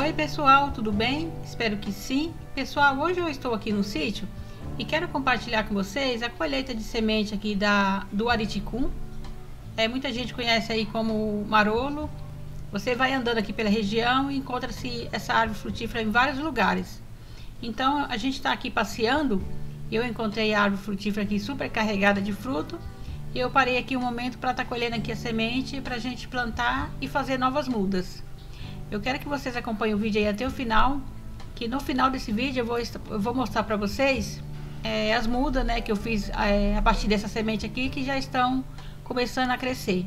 Oi pessoal, tudo bem? Espero que sim. Pessoal, hoje eu estou aqui no sítio e quero compartilhar com vocês a colheita de semente aqui da, do Ariticum. É, muita gente conhece aí como marolo. Você vai andando aqui pela região e encontra-se essa árvore frutífera em vários lugares. Então a gente está aqui passeando e eu encontrei a árvore frutífera aqui super carregada de fruto. E eu parei aqui um momento para estar tá colhendo aqui a semente para a gente plantar e fazer novas mudas. Eu quero que vocês acompanhem o vídeo aí até o final, que no final desse vídeo eu vou, eu vou mostrar para vocês é, as mudas né, que eu fiz é, a partir dessa semente aqui que já estão começando a crescer.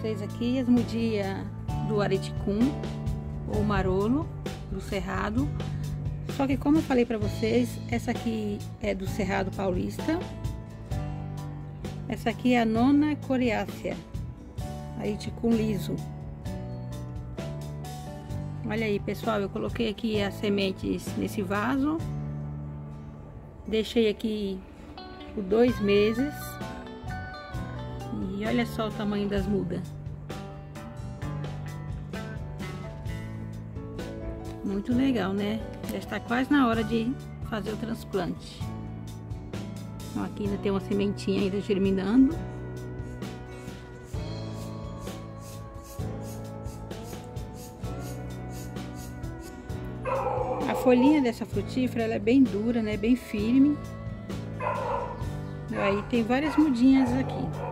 Vocês aqui as mudinhas do areticum ou marolo do cerrado. Só que como eu falei para vocês, essa aqui é do cerrado paulista. Essa aqui é a nona coriácea, areticum liso. Olha aí, pessoal, eu coloquei aqui as sementes nesse vaso. Deixei aqui por dois meses. E olha só o tamanho das mudas. Muito legal, né? Já está quase na hora de fazer o transplante. Então, aqui ainda tem uma sementinha ainda germinando. A folhinha dessa frutífera é bem dura, né? Bem firme. Aí tem várias mudinhas aqui.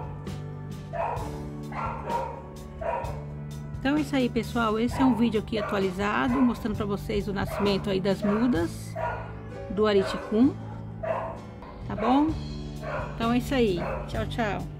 Então é isso aí, pessoal. Esse é um vídeo aqui atualizado, mostrando para vocês o nascimento aí das mudas do Ariticum. Tá bom? Então é isso aí. Tchau, tchau.